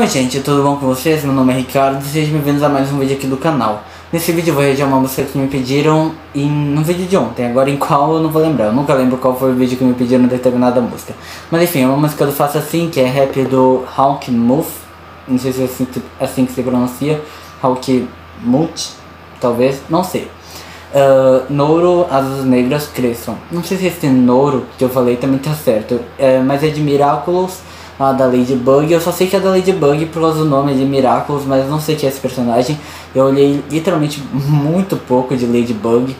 Oi gente, tudo bom com vocês? Meu nome é Ricardo e sejam bem-vindos a mais um vídeo aqui do canal. Nesse vídeo eu vou reagir uma música que me pediram em, no vídeo de ontem, agora em qual eu não vou lembrar, eu nunca lembro qual foi o vídeo que me pediram determinada música. Mas enfim, é uma música do Faça Assim, que é rap do Hawk Move, não sei se é assim, assim que se pronuncia, Hawk Mut, talvez, não sei. Uh, Nouro, Asas Negras Cresçam. Não sei se esse Nouro que eu falei também tá certo, é, mas é de Miraculous a da Ladybug. Eu só sei que é da Ladybug por causa do nome de Miraculous, mas não sei que é esse personagem. Eu olhei literalmente muito pouco de Ladybug.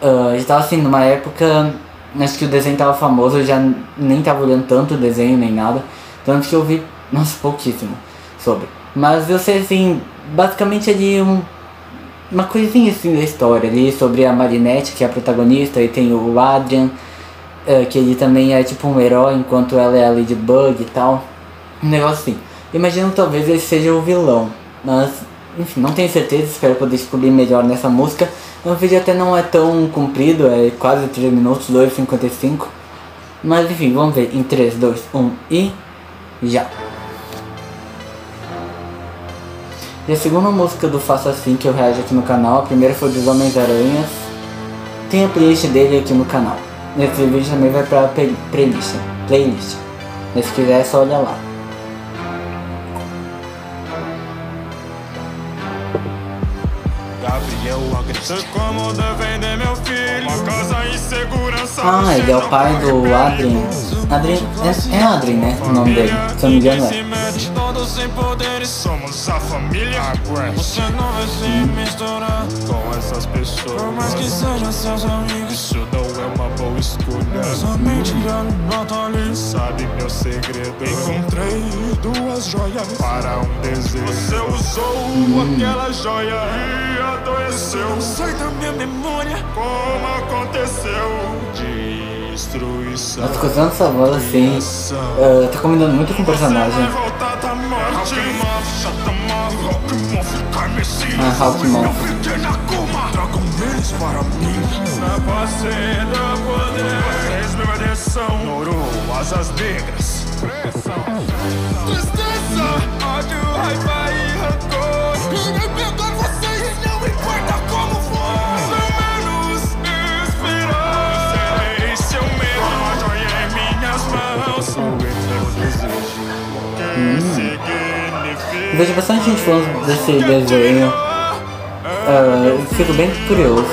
Uh, já tava assim, numa época, acho que o desenho tava famoso, eu já nem tava olhando tanto o desenho nem nada. Tanto que eu vi, nossa, pouquíssimo sobre. Mas eu sei assim, basicamente ali um, uma coisinha assim da história ali sobre a Marinette, que é a protagonista, e tem o Adrian é, que ele também é tipo um herói enquanto ela é a Ladybug e tal. Um negócio assim. Imagino talvez ele seja o vilão, mas enfim, não tenho certeza, espero poder descobrir melhor nessa música. O vídeo até não é tão comprido, é quase 3 minutos, 2,55. Mas enfim, vamos ver em 3, 2, 1 e já. E a segunda música do Faça Assim que eu reajo aqui no canal, a primeira foi dos Homens-Aranhas. Tem a playlist dele aqui no canal. Nesse vídeo também vai pra playlist. playlist. Mas se quiser é só olhar lá. Gabriel como defender meu filho. Uma casa em segurança. Ah, ele é o pai do Adrien. Adrien. É, é Adrien, né? O nome dele. Se eu não me engano é. Todos em poderes, somos a família. Você não vai se misturar com essas pessoas. Por mais que sejam seus amigos. Isso não é uma boa escolha. Somente nota ali. Sabe meu segredo. Encontrei duas joias para um desejo. Você usou hum. aquela joia e adoeceu. Sai da minha memória. Como aconteceu? Destruição. Mas escutando essa voz assim, uh, tá combinando muito com o personagem. Ah, Hulk Moth. para mim. Na base do poder. Vocês me obedeçam Noro, asas negras. Tristeza, ódio, raiva Vejo bastante gente falando desse desenho Uh, fico bem curioso.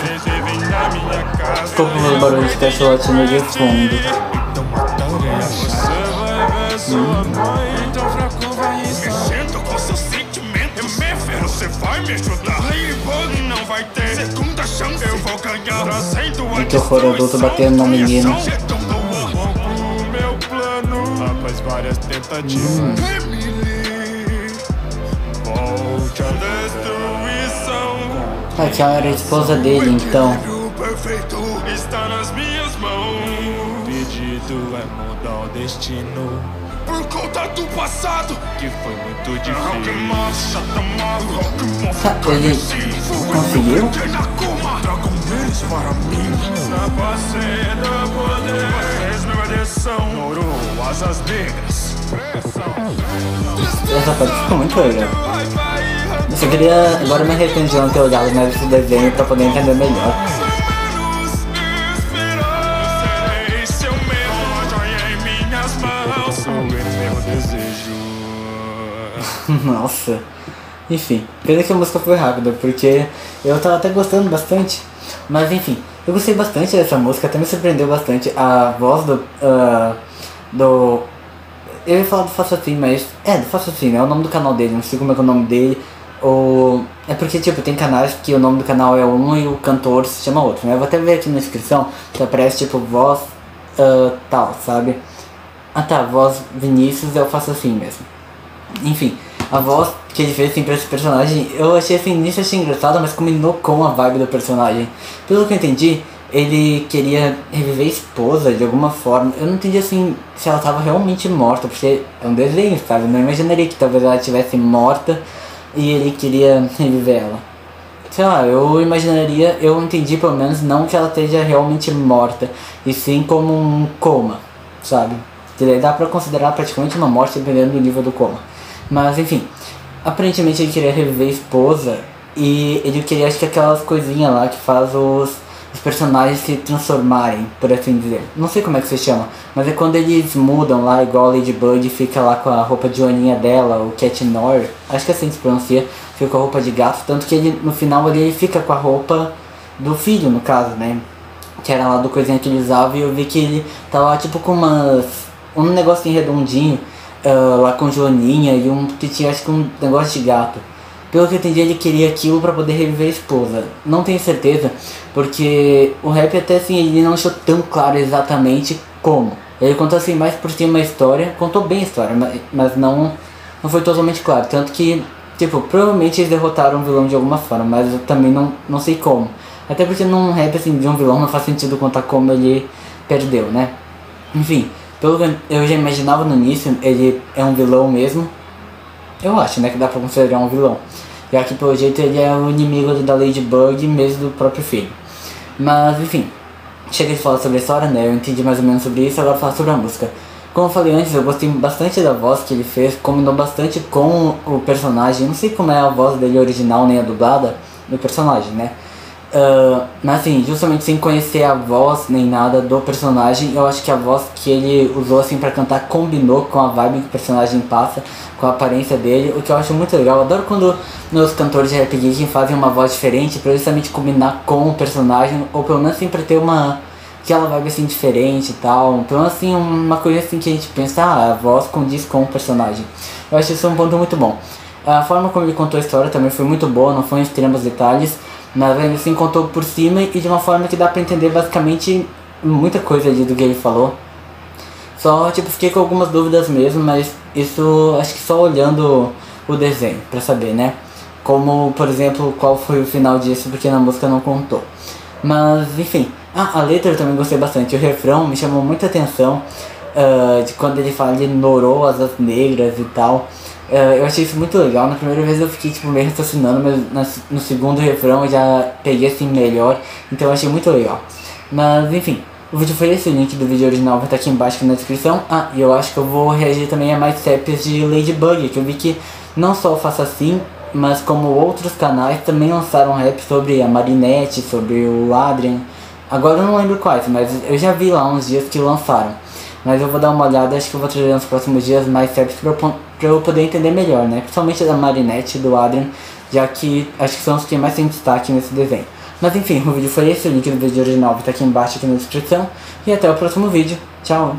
Estou com o barulho de cachorro latindo de fundo. Hum. Que horror adulto batendo na menina. Após várias tentativas. Hum. Aquela era a esposa dele, então. perfeito está nas minhas mãos. Pedido é mudar o destino. Por conta do passado, que foi muito difícil. Tá, ele conseguiu? para mim. Na parceira poder, meu edição. Ouro, asas negras. Essa parte ficou muito legal. Eu só queria. Agora me arrependi de não ter olhado mais esse desenho pra poder entender melhor. Nossa. Enfim, pena que a música foi rápida, porque eu tava até gostando bastante. Mas enfim, eu gostei bastante dessa música, até me surpreendeu bastante a voz do. Uh, do. Eu ia falar do Faça Assim, mas. É, do Faça Assim, é o nome do canal dele, não sei como é, é o nome dele. O... É porque, tipo, tem canais que o nome do canal é um e o cantor se chama outro, né? Eu vou até ver aqui na descrição que aparece, tipo, voz uh, tal, sabe? Ah tá, voz Vinícius eu faço assim mesmo. Enfim, a voz que ele fez assim pra esse personagem, eu achei assim, nisso achei engraçado, mas combinou com a vibe do personagem. Pelo que eu entendi, ele queria reviver a esposa de alguma forma. Eu não entendi assim se ela tava realmente morta, porque é um desenho, sabe? Eu não imaginaria que talvez ela estivesse morta e ele queria reviver ela. Sei lá, eu imaginaria, eu entendi pelo menos não que ela esteja realmente morta, e sim como um coma, sabe? Dá pra considerar praticamente uma morte dependendo do nível do coma. Mas enfim, aparentemente ele queria reviver a esposa e ele queria acho que aquelas coisinhas lá que faz os, os personagens se transformarem, por assim dizer. Não sei como é que se chama, mas é quando eles mudam lá, igual a Ladybug fica lá com a roupa de joaninha dela, o Cat Nor, acho que é assim se pronuncia, fica com a roupa de gato, tanto que ele no final ali ele fica com a roupa do filho, no caso, né? Que era lá do coisinha que ele usava e eu vi que ele tá lá tipo com umas. um negocinho redondinho uh, lá com Joaninha e um que tinha acho que um negócio de gato. Pelo que eu entendi, ele queria aquilo para poder reviver a esposa. Não tenho certeza, porque o rap até assim, ele não deixou tão claro exatamente como. Ele contou assim mais por cima a história, contou bem a história, mas, mas não, não foi totalmente claro. Tanto que, tipo, provavelmente eles derrotaram o vilão de alguma forma, mas eu também não, não sei como. Até porque num rap assim de um vilão não faz sentido contar como ele perdeu, né? Enfim, pelo que eu já imaginava no início, ele é um vilão mesmo. Eu acho, né, que dá pra considerar um vilão. Já que pelo jeito ele é o inimigo da Ladybug mesmo do próprio filho. Mas enfim, chega de falar sobre a história, né? Eu entendi mais ou menos sobre isso, agora falar sobre a música. Como eu falei antes, eu gostei bastante da voz que ele fez, combinou bastante com o personagem. Não sei como é a voz dele original nem a dublada do personagem, né? Uh, mas assim, justamente sem conhecer a voz nem nada do personagem, eu acho que a voz que ele usou assim para cantar combinou com a vibe que o personagem passa, com a aparência dele, o que eu acho muito legal. Eu adoro quando meus cantores de geek fazem uma voz diferente para justamente combinar com o personagem, ou pelo menos assim, ter uma aquela vibe assim diferente e tal. Menos assim, uma coisa assim que a gente pensa, ah, a voz condiz com o personagem. Eu acho isso um ponto muito bom. A forma como ele contou a história também foi muito boa, não foi em extremos detalhes. Mas ainda assim contou por cima e de uma forma que dá pra entender basicamente muita coisa ali do que ele falou. Só, tipo, fiquei com algumas dúvidas mesmo, mas isso acho que só olhando o desenho pra saber, né? Como, por exemplo, qual foi o final disso, porque na música não contou. Mas, enfim. Ah, a letra eu também gostei bastante. O refrão me chamou muita atenção. Uh, de quando ele fala de norou asas negras e tal. Uh, eu achei isso muito legal. Na primeira vez eu fiquei tipo, meio raciocinando, mas no segundo refrão eu já peguei assim melhor. Então eu achei muito legal. Mas enfim, o vídeo foi esse. O link do vídeo original vai estar aqui embaixo na descrição. Ah, e eu acho que eu vou reagir também a mais taps de Ladybug. Que eu vi que não só eu faço assim, mas como outros canais também lançaram rap sobre a Marinette, sobre o Adrian. Agora eu não lembro quais, mas eu já vi lá uns dias que lançaram. Mas eu vou dar uma olhada, acho que eu vou trazer nos próximos dias mais taps pra para eu poder entender melhor, né? Principalmente da Marinette e do Adrian, já que acho que são os que mais têm destaque nesse desenho. Mas enfim, o vídeo foi esse, o link do vídeo original estar aqui embaixo aqui na descrição. E até o próximo vídeo. Tchau!